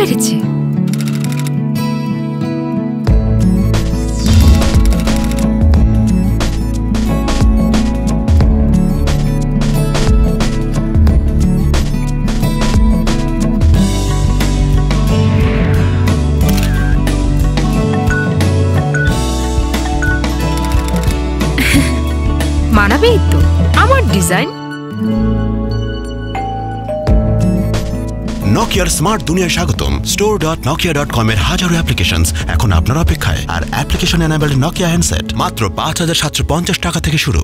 রেখেছে মানাবেই তো। আমার ডিজাইন নকিয়ার স্মার্ট দুনিয়ায় স্বাগতম। Store dot Nokia dot com এর হাজারো অ্যাপ্লিকেশন এখন আপনার অপেক্ষায়। আর অ্যাপ্লিকেশন এনাবেল নকিয়া হ্যান্ডসেট মাত্র পাঁচ হাজার সাতশো পঞ্চাশ টাকা থেকে শুরু।